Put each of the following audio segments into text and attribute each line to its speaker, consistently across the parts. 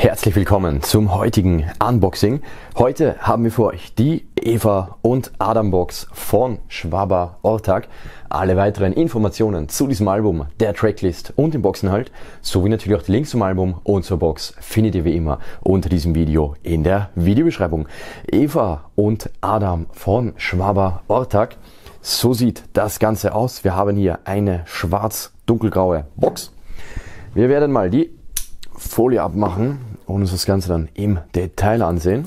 Speaker 1: Herzlich willkommen zum heutigen Unboxing. Heute haben wir für euch die Eva und Adam Box von Schwaber Ortag. Alle weiteren Informationen zu diesem Album, der Tracklist und dem Boxinhalt, sowie natürlich auch die Links zum Album und zur Box findet ihr wie immer unter diesem Video in der Videobeschreibung. Eva und Adam von Schwaber Ortag. So sieht das Ganze aus. Wir haben hier eine schwarz-dunkelgraue Box. Wir werden mal die Folie abmachen und uns das Ganze dann im Detail ansehen.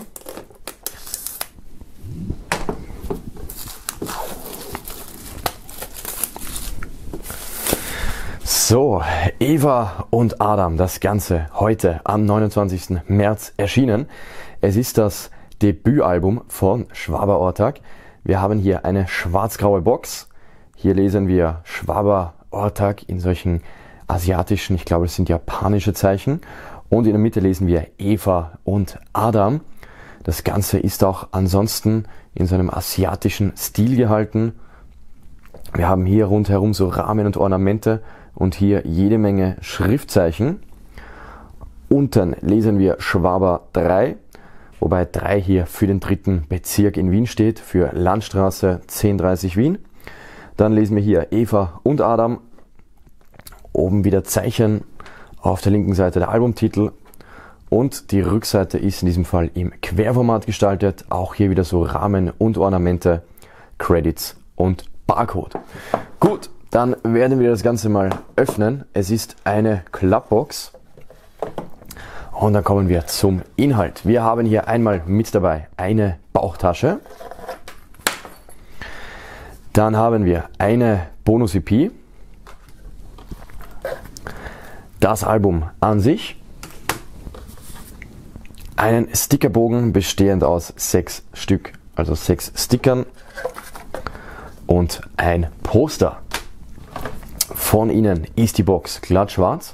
Speaker 1: So, Eva und Adam, das Ganze heute am 29. März erschienen. Es ist das Debütalbum von Schwaber Ortag. Wir haben hier eine schwarz-graue Box. Hier lesen wir Schwaber Ortag in solchen asiatischen, ich glaube, es sind japanische Zeichen. Und in der Mitte lesen wir Eva und Adam. Das Ganze ist auch ansonsten in so einem asiatischen Stil gehalten. Wir haben hier rundherum so Rahmen und Ornamente und hier jede Menge Schriftzeichen. Unten lesen wir Schwaber 3, wobei 3 hier für den dritten Bezirk in Wien steht, für Landstraße 1030 Wien. Dann lesen wir hier Eva und Adam Oben wieder Zeichen, auf der linken Seite der Albumtitel und die Rückseite ist in diesem Fall im Querformat gestaltet. Auch hier wieder so Rahmen und Ornamente, Credits und Barcode. Gut, dann werden wir das Ganze mal öffnen. Es ist eine Klappbox. Und dann kommen wir zum Inhalt. Wir haben hier einmal mit dabei eine Bauchtasche. Dann haben wir eine Bonus-EP das Album an sich, einen Stickerbogen bestehend aus sechs Stück, also sechs Stickern und ein Poster. Von innen ist die Box glatt schwarz.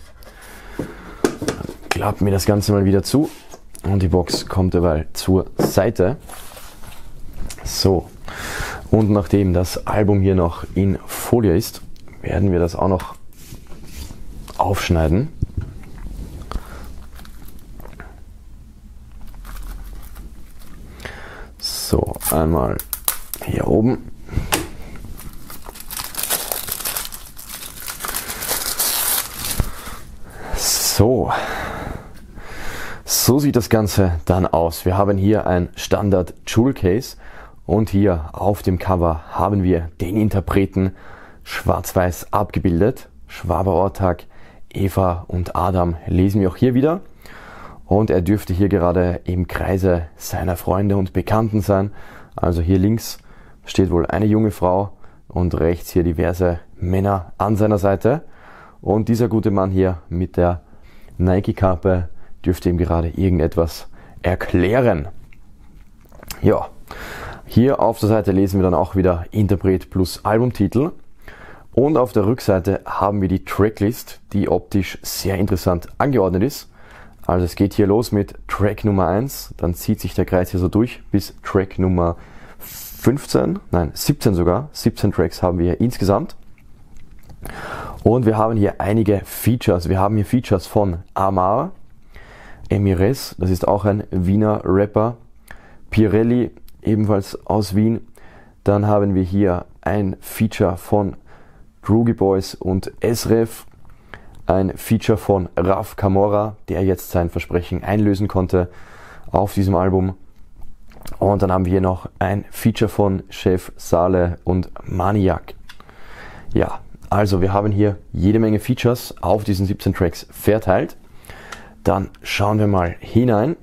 Speaker 1: Klappen wir das Ganze mal wieder zu und die Box kommt dabei zur Seite. So, und nachdem das Album hier noch in Folie ist, werden wir das auch noch aufschneiden. So, einmal hier oben. So, so sieht das Ganze dann aus. Wir haben hier ein Standard Jewel Case und hier auf dem Cover haben wir den Interpreten schwarz-weiß abgebildet. Schwaber Ortag Eva und Adam lesen wir auch hier wieder. Und er dürfte hier gerade im Kreise seiner Freunde und Bekannten sein. Also hier links steht wohl eine junge Frau und rechts hier diverse Männer an seiner Seite. Und dieser gute Mann hier mit der Nike-Kappe dürfte ihm gerade irgendetwas erklären. Ja, hier auf der Seite lesen wir dann auch wieder Interpret plus Albumtitel. Und auf der Rückseite haben wir die Tracklist, die optisch sehr interessant angeordnet ist. Also es geht hier los mit Track Nummer 1, dann zieht sich der Kreis hier so durch bis Track Nummer 15, nein 17 sogar. 17 Tracks haben wir hier insgesamt. Und wir haben hier einige Features. Wir haben hier Features von Amar, Emires, das ist auch ein Wiener Rapper, Pirelli, ebenfalls aus Wien. Dann haben wir hier ein Feature von Droogie Boys und Esref. Ein Feature von Raf Camora, der jetzt sein Versprechen einlösen konnte auf diesem Album. Und dann haben wir noch ein Feature von Chef Sale und Maniac. Ja, also wir haben hier jede Menge Features auf diesen 17 Tracks verteilt. Dann schauen wir mal hinein.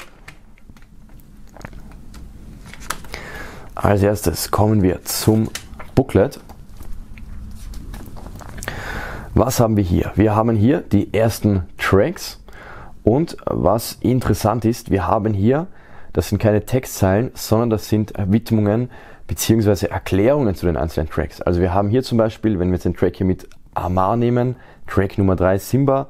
Speaker 1: Als erstes kommen wir zum Booklet. Was haben wir hier? Wir haben hier die ersten Tracks und was interessant ist, wir haben hier, das sind keine Textzeilen, sondern das sind Widmungen bzw. Erklärungen zu den einzelnen Tracks. Also wir haben hier zum Beispiel, wenn wir jetzt den Track hier mit Amar nehmen, Track Nummer 3 Simba,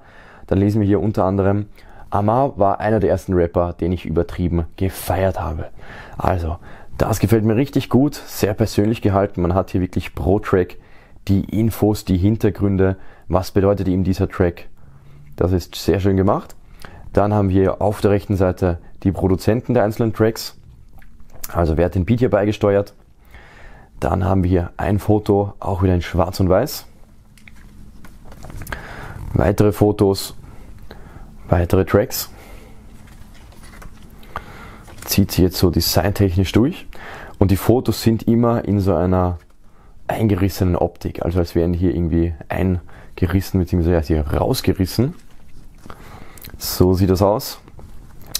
Speaker 1: dann lesen wir hier unter anderem, Amar war einer der ersten Rapper, den ich übertrieben gefeiert habe. Also, das gefällt mir richtig gut, sehr persönlich gehalten. Man hat hier wirklich pro Track die Infos, die Hintergründe, was bedeutet ihm dieser Track. Das ist sehr schön gemacht. Dann haben wir auf der rechten Seite die Produzenten der einzelnen Tracks. Also wer hat den Beat hier beigesteuert? Dann haben wir ein Foto, auch wieder in schwarz und weiß. Weitere Fotos, weitere Tracks. Zieht sich jetzt so designtechnisch durch. Und die Fotos sind immer in so einer eingerissenen Optik, also als wären hier irgendwie eingerissen bzw. rausgerissen. So sieht das aus.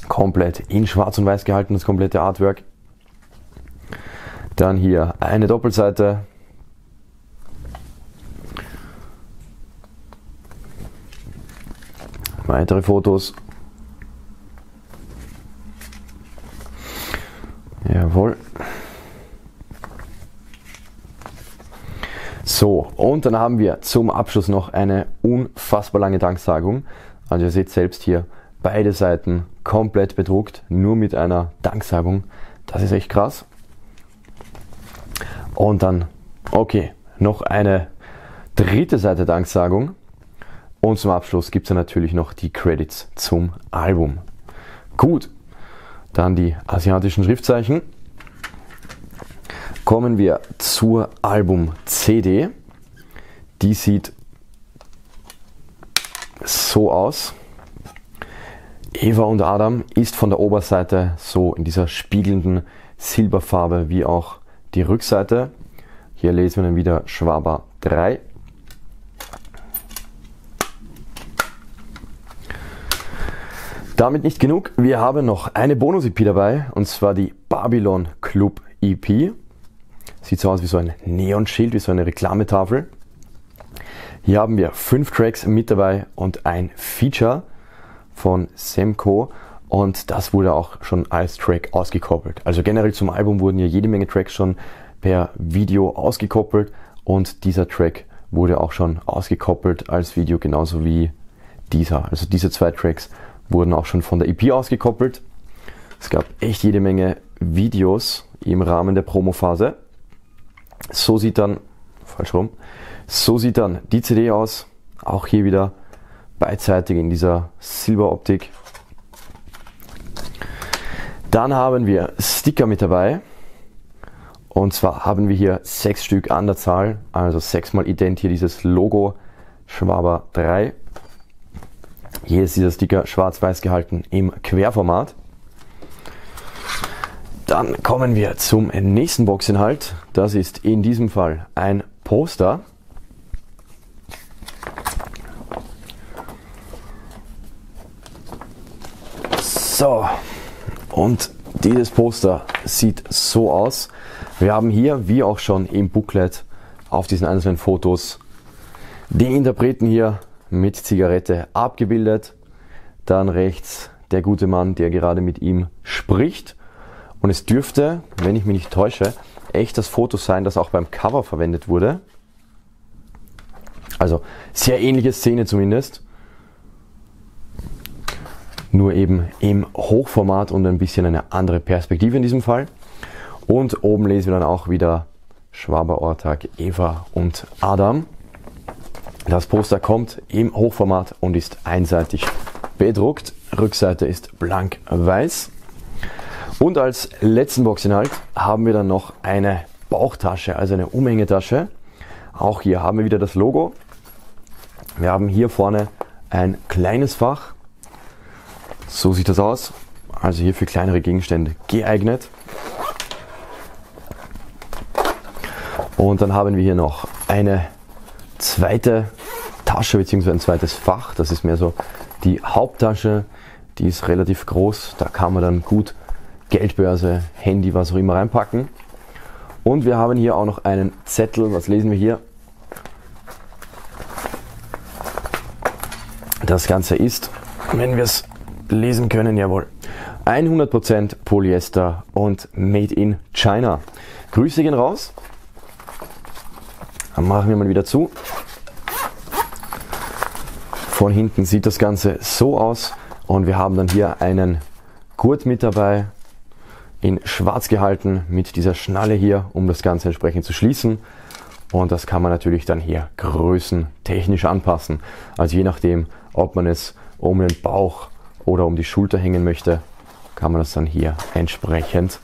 Speaker 1: Komplett in schwarz und weiß gehalten, das komplette Artwork. Dann hier eine Doppelseite. Weitere Fotos. Jawohl. So, und dann haben wir zum Abschluss noch eine unfassbar lange Danksagung. Also ihr seht selbst hier beide Seiten komplett bedruckt, nur mit einer Danksagung. Das ist echt krass. Und dann, okay, noch eine dritte Seite Danksagung. Und zum Abschluss gibt es dann natürlich noch die Credits zum Album. Gut, dann die asiatischen Schriftzeichen. Kommen wir zur Album-CD. Die sieht so aus. Eva und Adam ist von der Oberseite so in dieser spiegelnden Silberfarbe wie auch die Rückseite. Hier lesen wir dann wieder Schwaber 3. Damit nicht genug, wir haben noch eine Bonus-EP dabei und zwar die Babylon Club EP. Sieht so aus wie so ein Neonschild, wie so eine Reklametafel. Hier haben wir fünf Tracks mit dabei und ein Feature von Semco und das wurde auch schon als Track ausgekoppelt. Also generell zum Album wurden ja jede Menge Tracks schon per Video ausgekoppelt und dieser Track wurde auch schon ausgekoppelt als Video, genauso wie dieser. Also diese zwei Tracks wurden auch schon von der EP ausgekoppelt. Es gab echt jede Menge Videos im Rahmen der Promophase. So sieht dann, falsch rum, so sieht dann die CD aus. Auch hier wieder beidseitig in dieser Silberoptik. Dann haben wir Sticker mit dabei. Und zwar haben wir hier sechs Stück an der Zahl, also sechsmal ident hier dieses Logo Schwaber 3. Hier ist dieser Sticker schwarz-weiß gehalten im Querformat. Dann kommen wir zum nächsten Boxinhalt. Das ist in diesem Fall ein Poster. So, und dieses Poster sieht so aus. Wir haben hier, wie auch schon im Booklet, auf diesen einzelnen Fotos den Interpreten hier mit Zigarette abgebildet. Dann rechts der gute Mann, der gerade mit ihm spricht. Und es dürfte, wenn ich mich nicht täusche, echt das Foto sein, das auch beim Cover verwendet wurde. Also sehr ähnliche Szene zumindest. Nur eben im Hochformat und ein bisschen eine andere Perspektive in diesem Fall. Und oben lesen wir dann auch wieder Schwaber Ortag, Eva und Adam. Das Poster kommt im Hochformat und ist einseitig bedruckt. Rückseite ist blank weiß. Und als letzten Boxinhalt haben wir dann noch eine Bauchtasche, also eine Umhängetasche. Auch hier haben wir wieder das Logo. Wir haben hier vorne ein kleines Fach. So sieht das aus. Also hier für kleinere Gegenstände geeignet. Und dann haben wir hier noch eine zweite Tasche bzw. ein zweites Fach. Das ist mehr so die Haupttasche. Die ist relativ groß. Da kann man dann gut Geldbörse, Handy, was auch immer reinpacken. Und wir haben hier auch noch einen Zettel. Was lesen wir hier? Das Ganze ist, wenn wir es lesen können, jawohl, 100% Polyester und Made in China. Grüße gehen raus. Dann machen wir mal wieder zu. Von hinten sieht das Ganze so aus und wir haben dann hier einen Gurt mit dabei, in schwarz gehalten mit dieser Schnalle hier, um das Ganze entsprechend zu schließen. Und das kann man natürlich dann hier größentechnisch anpassen. Also je nachdem, ob man es um den Bauch oder um die Schulter hängen möchte, kann man das dann hier entsprechend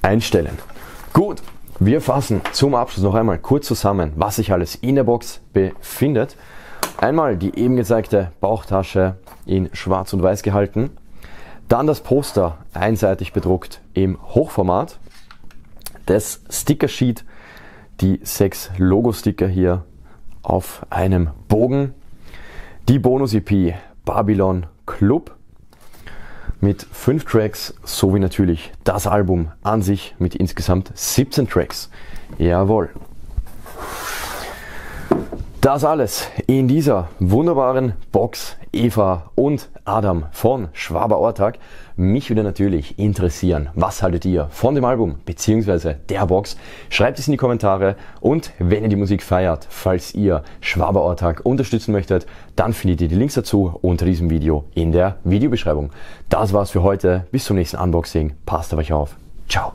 Speaker 1: einstellen. Gut, wir fassen zum Abschluss noch einmal kurz zusammen, was sich alles in der Box befindet. Einmal die eben gezeigte Bauchtasche in schwarz und weiß gehalten. Dann das Poster einseitig bedruckt im Hochformat. Das Sticker Sheet, die sechs Logo-Sticker hier auf einem Bogen. Die Bonus-EP Babylon Club mit fünf Tracks sowie natürlich das Album an sich mit insgesamt 17 Tracks. Jawohl. Das alles in dieser wunderbaren Box Eva und Adam von Schwaber Ortag. Mich würde natürlich interessieren, was haltet ihr von dem Album bzw. der Box? Schreibt es in die Kommentare und wenn ihr die Musik feiert, falls ihr Schwaber Ortag unterstützen möchtet, dann findet ihr die Links dazu unter diesem Video in der Videobeschreibung. Das war's für heute. Bis zum nächsten Unboxing. Passt auf euch auf. Ciao.